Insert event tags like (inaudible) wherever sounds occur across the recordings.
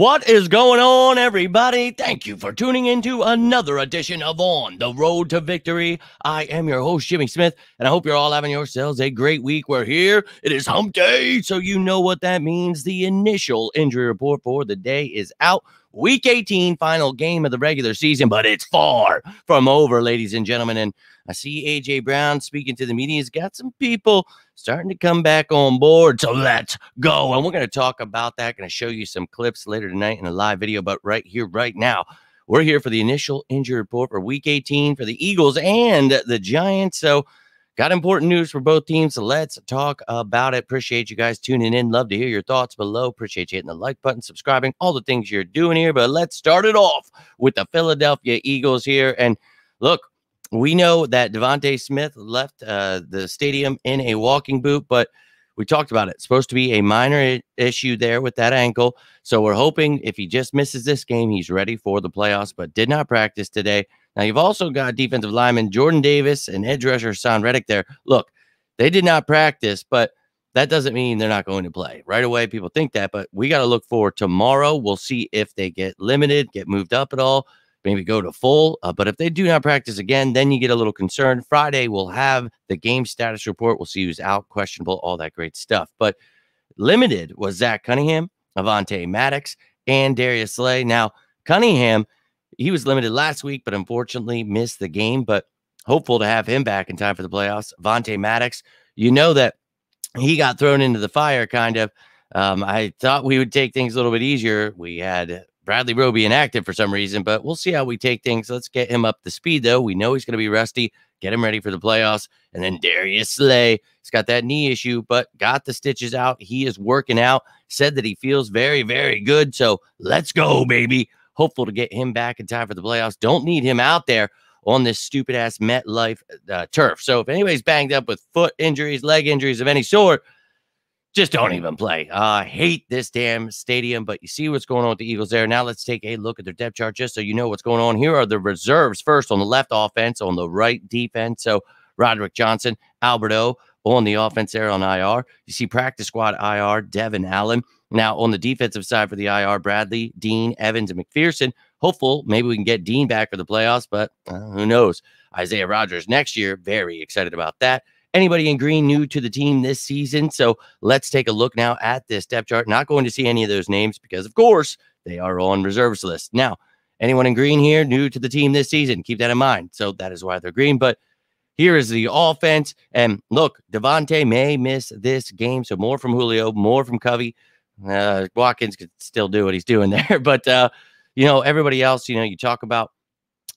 What is going on, everybody? Thank you for tuning into another edition of On the Road to Victory. I am your host, Jimmy Smith, and I hope you're all having yourselves a great week. We're here. It is hump day, so you know what that means. The initial injury report for the day is out. Week 18, final game of the regular season, but it's far from over, ladies and gentlemen. And I see AJ Brown speaking to the media. He's got some people starting to come back on board. So let's go. And we're going to talk about that. Going to show you some clips later tonight in a live video, but right here, right now, we're here for the initial injury report for week 18 for the Eagles and the Giants. So, got important news for both teams. Let's talk about it. Appreciate you guys tuning in. Love to hear your thoughts below. Appreciate you hitting the like button, subscribing, all the things you're doing here. But let's start it off with the Philadelphia Eagles here. And look, we know that DeVonta Smith left uh, the stadium in a walking boot, but we talked about it. It's supposed to be a minor issue there with that ankle. So we're hoping if he just misses this game, he's ready for the playoffs, but did not practice today. Now, you've also got defensive lineman Jordan Davis and edge rusher Haason Reddick there. Look, they did not practice, but that doesn't mean they're not going to play right away. People think that, but we got to look for tomorrow. We'll see if they get limited, get moved up at all, maybe go to full. Uh, but if they do not practice again, then you get a little concerned. Friday, we'll have the game status report. We'll see who's out, questionable, all that great stuff. But limited was Zach Cunningham, Avonte Maddox, and Darius Slay. Now, Cunningham, he was limited last week, but unfortunately missed the game. But hopeful to have him back in time for the playoffs. Avonte Maddox, you know that he got thrown into the fire kind of. Um, I thought we would take things a little bit easier. We had Bradley Roby inactive for some reason, but we'll see how we take things. Let's get him up to speed, though. We know he's going to be rusty. Get him ready for the playoffs. And then Darius Slay, he's got that knee issue, but got the stitches out. He is working out. Said that he feels very, very good. So let's go, baby. Hopeful to get him back in time for the playoffs. Don't need him out there on this stupid ass MetLife uh, turf. So if anybody's banged up with foot injuries, leg injuries of any sort, just don't even play. Uh, I hate this damn stadium, but you see what's going on with the Eagles there. Now let's take a look at their depth chart just so you know what's going on. Here are the reserves first on the left offense, on the right defense. So Roderick Johnson, Alberto on the offense there on IR. You see practice squad IR, Devin Allen. Now on the defensive side for the IR, Bradley, Dean, Evans, and McPherson. Hopeful maybe we can get Dean back for the playoffs, but uh, who knows? Isaiah Rodgers next year. Very excited about that anybody in green new to the team this season. So let's take a look now at this depth chart. Not going to see any of those names because, of course, they are on reserves list. Now, anyone in green here new to the team this season, keep that in mind. So that is why they're green. But here is the offense. And look, DeVonta may miss this game. So more from Julio, more from Covey. Uh, Watkins could still do what he's doing (laughs) there. But, uh, you know, everybody else, you know, you talk about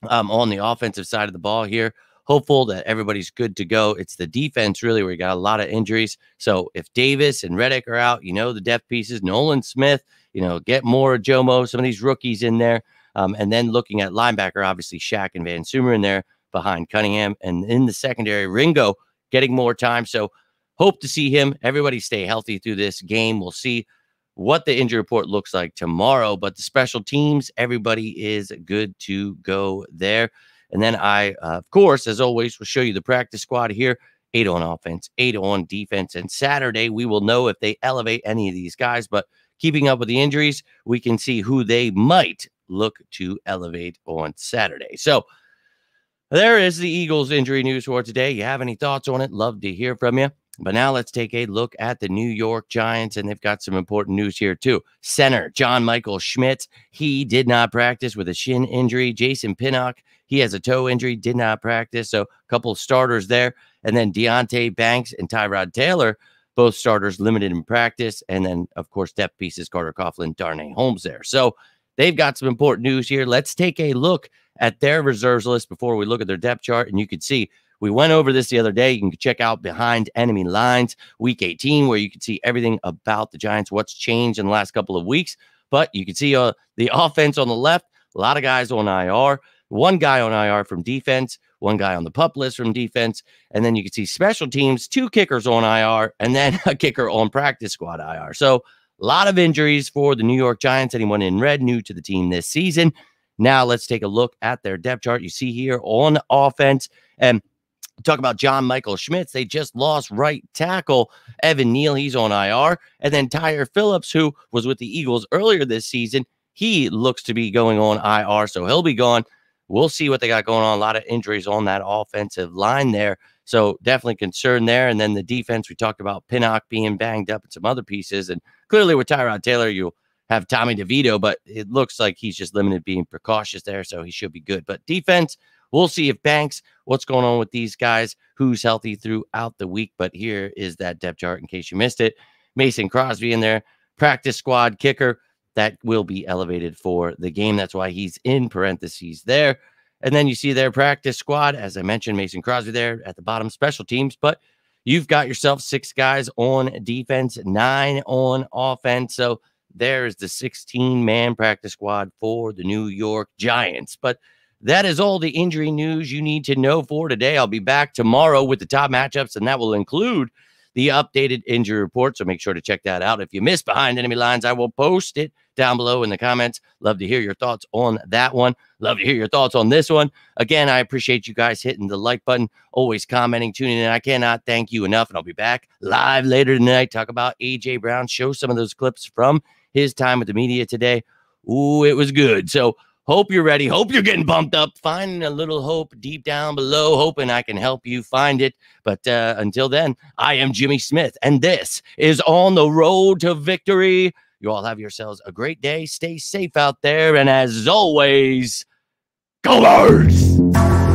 um, on the offensive side of the ball here hopeful that everybody's good to go. It's the defense, really, where you got a lot of injuries. So if Davis and Reddick are out, you know, the depth pieces, Nolan Smith, you know, get more Jomo, some of these rookies in there. Um, and then looking at linebacker, obviously Shaq and Van Sumer in there behind Cunningham. And in the secondary, Ringo getting more time. So hope to see him. Everybody stay healthy through this game. We'll see what the injury report looks like tomorrow. But the special teams, everybody is good to go there. And then I, uh, of course, as always, will show you the practice squad here eight on offense, eight on defense. And Saturday, we will know if they elevate any of these guys. But keeping up with the injuries, we can see who they might look to elevate on Saturday. So there is the Eagles injury news for today. You have any thoughts on it? Love to hear from you. But now let's take a look at the New York Giants, and they've got some important news here, too. Center John Michael Schmitz, he did not practice with a shin injury. Jason Pinnock, he has a toe injury, did not practice. So a couple starters there. And then Deonte Banks and Tyrod Taylor, both starters limited in practice. And then, of course, depth pieces Carter Coughlin, Darnay Holmes there. So they've got some important news here. Let's take a look at their reserves list before we look at their depth chart. And you can see we went over this the other day. You can check out Behind Enemy Lines, week 18, where you can see everything about the Giants, what's changed in the last couple of weeks. But you can see uh, the (laughs) offense on the left, a lot of guys on IR, one guy on IR from defense, one guy on the pup list from defense. And then you can see special teams, two kickers on IR, and then (laughs) a kicker on practice squad IR. So a lot of injuries for the New York Giants. Anyone in red new to the team this season. Now let's take a look at their depth chart. You see here on offense. And Talk about John Michael Schmitz. They just lost right tackle Evan Neal. He's on IR. And then Tyre Phillips, who was with the Eagles earlier this season, he looks to be going on IR. So he'll be gone. We'll see what they got going on. A lot of injuries on that offensive line there. So definitely concerned there. And then the defense, we talked about Pinnock being banged up and some other pieces. And clearly with Tyrod Taylor, you'll have Tommy DeVito, but it looks like he's just limited being precautious there. So he should be good. But defense, we'll see if Banks, what's going on with these guys, who's healthy throughout the week. But here is that depth chart in case you missed it. Mason Crosby in there, practice squad kicker that will be elevated for the game. That's why he's in parentheses there. And then you see their practice squad, as I mentioned, Mason Crosby there at the bottom, special teams. But you've got yourself six guys on defense, nine on offense. So there's the 16 man practice squad for the New York Giants. But that is all the injury news you need to know for today. I'll be back tomorrow with the top matchups, and that will include the updated injury report. So make sure to check that out. If you miss behind enemy lines, I will post it down below in the comments. Love to hear your thoughts on that one. Love to hear your thoughts on this one. Again, I appreciate you guys hitting the like button, always commenting, tuning in. I cannot thank you enough. And I'll be back live later tonight. Talk about AJ Brown, show some of those clips from his time with the media today. Ooh, it was good. So hope you're ready. Hope you're getting bumped up, finding a little hope deep down below, hoping I can help you find it. But uh, until then, I am Jimmy Smith, and this is On the Road to Victory. You all have yourselves a great day. Stay safe out there. And as always, go birds!